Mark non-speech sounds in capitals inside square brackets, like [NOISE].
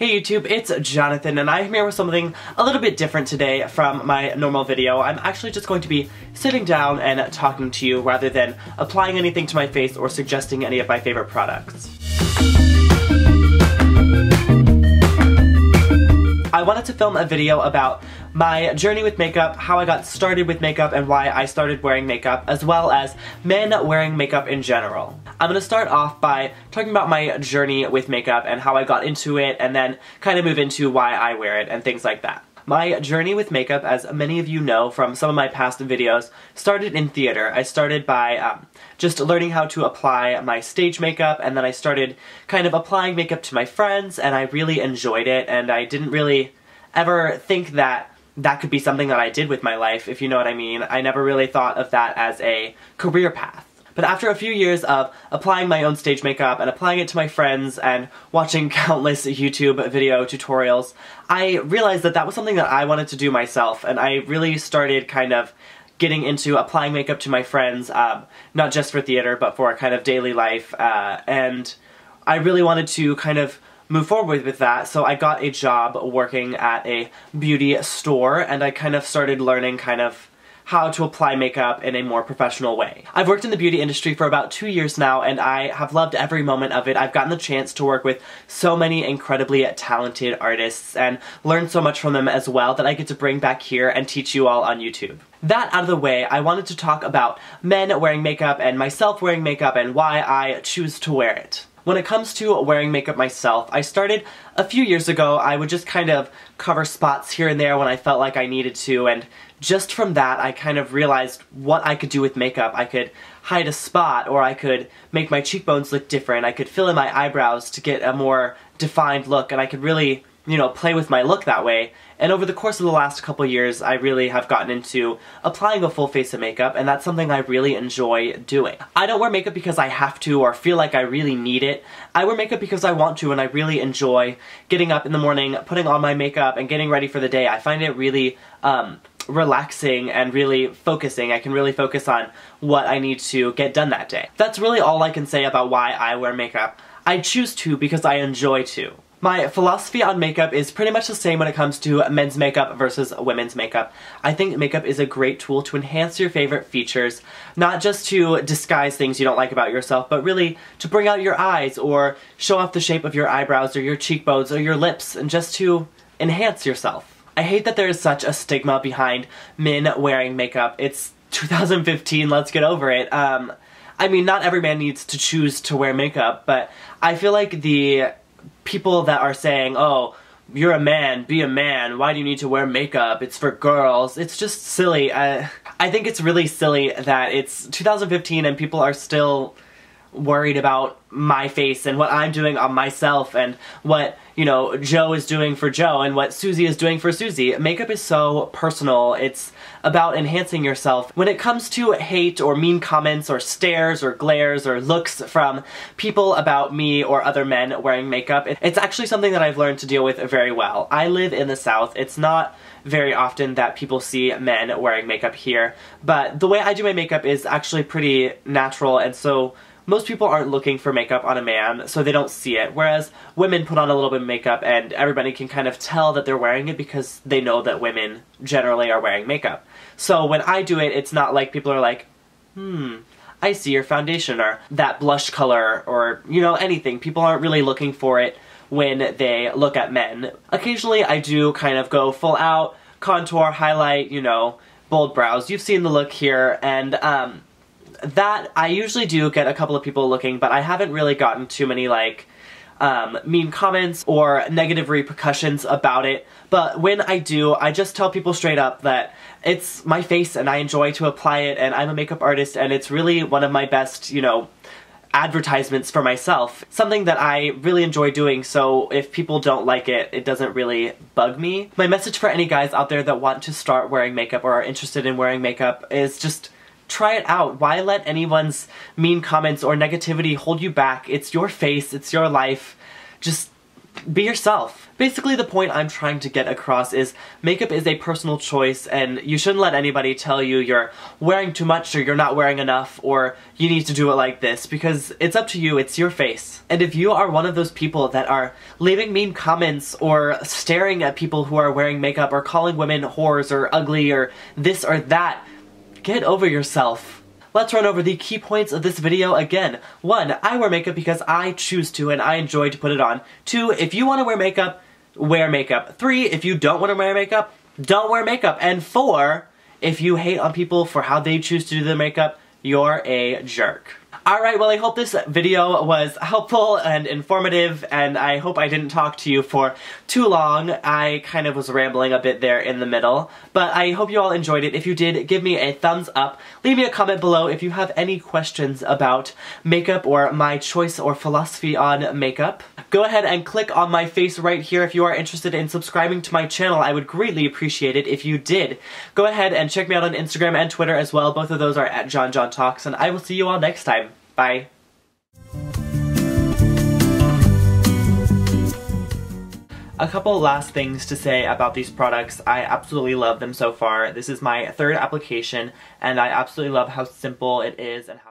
Hey YouTube, it's Jonathan and I'm here with something a little bit different today from my normal video. I'm actually just going to be sitting down and talking to you rather than applying anything to my face or suggesting any of my favorite products. I wanted to film a video about my journey with makeup, how I got started with makeup, and why I started wearing makeup, as well as men wearing makeup in general. I'm gonna start off by talking about my journey with makeup and how I got into it, and then kind of move into why I wear it and things like that. My journey with makeup, as many of you know from some of my past videos, started in theater. I started by um, just learning how to apply my stage makeup, and then I started kind of applying makeup to my friends, and I really enjoyed it, and I didn't really ever think that that could be something that I did with my life, if you know what I mean. I never really thought of that as a career path. But after a few years of applying my own stage makeup and applying it to my friends and watching [LAUGHS] countless YouTube video tutorials, I realized that that was something that I wanted to do myself, and I really started kind of getting into applying makeup to my friends, um, not just for theater, but for kind of daily life, uh, and I really wanted to kind of move forward with that, so I got a job working at a beauty store, and I kind of started learning kind of how to apply makeup in a more professional way. I've worked in the beauty industry for about two years now and I have loved every moment of it. I've gotten the chance to work with so many incredibly talented artists and learn so much from them as well that I get to bring back here and teach you all on YouTube. That out of the way, I wanted to talk about men wearing makeup and myself wearing makeup and why I choose to wear it. When it comes to wearing makeup myself, I started a few years ago. I would just kind of cover spots here and there when I felt like I needed to, and just from that, I kind of realized what I could do with makeup. I could hide a spot, or I could make my cheekbones look different. I could fill in my eyebrows to get a more defined look, and I could really you know, play with my look that way. And over the course of the last couple years, I really have gotten into applying a full face of makeup, and that's something I really enjoy doing. I don't wear makeup because I have to or feel like I really need it. I wear makeup because I want to, and I really enjoy getting up in the morning, putting on my makeup, and getting ready for the day. I find it really, um, relaxing and really focusing. I can really focus on what I need to get done that day. That's really all I can say about why I wear makeup. I choose to because I enjoy to. My philosophy on makeup is pretty much the same when it comes to men's makeup versus women's makeup. I think makeup is a great tool to enhance your favorite features, not just to disguise things you don't like about yourself, but really to bring out your eyes or show off the shape of your eyebrows or your cheekbones or your lips and just to enhance yourself. I hate that there is such a stigma behind men wearing makeup. It's 2015, let's get over it. Um, I mean, not every man needs to choose to wear makeup, but I feel like the people that are saying, oh, you're a man, be a man, why do you need to wear makeup, it's for girls, it's just silly. I, I think it's really silly that it's 2015 and people are still worried about my face and what I'm doing on myself and what, you know, Joe is doing for Joe and what Susie is doing for Susie. Makeup is so personal. It's about enhancing yourself. When it comes to hate or mean comments or stares or glares or looks from people about me or other men wearing makeup, it's actually something that I've learned to deal with very well. I live in the South. It's not very often that people see men wearing makeup here, but the way I do my makeup is actually pretty natural and so most people aren't looking for makeup on a man, so they don't see it. Whereas women put on a little bit of makeup and everybody can kind of tell that they're wearing it because they know that women generally are wearing makeup. So when I do it, it's not like people are like, hmm, I see your foundation or that blush color or, you know, anything. People aren't really looking for it when they look at men. Occasionally I do kind of go full out, contour, highlight, you know, bold brows. You've seen the look here, and um, that, I usually do get a couple of people looking, but I haven't really gotten too many, like, um, mean comments or negative repercussions about it. But when I do, I just tell people straight up that it's my face and I enjoy to apply it and I'm a makeup artist and it's really one of my best, you know, advertisements for myself. Something that I really enjoy doing, so if people don't like it, it doesn't really bug me. My message for any guys out there that want to start wearing makeup or are interested in wearing makeup is just try it out. Why let anyone's mean comments or negativity hold you back? It's your face, it's your life. Just be yourself. Basically the point I'm trying to get across is makeup is a personal choice and you shouldn't let anybody tell you you're wearing too much or you're not wearing enough or you need to do it like this because it's up to you, it's your face. And if you are one of those people that are leaving mean comments or staring at people who are wearing makeup or calling women whores or ugly or this or that, get over yourself. Let's run over the key points of this video again. One, I wear makeup because I choose to and I enjoy to put it on. Two, if you want to wear makeup, wear makeup. Three, if you don't want to wear makeup, don't wear makeup. And four, if you hate on people for how they choose to do their makeup, you're a jerk. Alright, well I hope this video was helpful and informative, and I hope I didn't talk to you for too long. I kind of was rambling a bit there in the middle, but I hope you all enjoyed it. If you did, give me a thumbs up. Leave me a comment below if you have any questions about makeup or my choice or philosophy on makeup. Go ahead and click on my face right here if you are interested in subscribing to my channel. I would greatly appreciate it if you did. Go ahead and check me out on Instagram and Twitter as well. Both of those are at JonJonTalks, and I will see you all next time. Bye. A couple last things to say about these products. I absolutely love them so far. This is my third application and I absolutely love how simple it is and how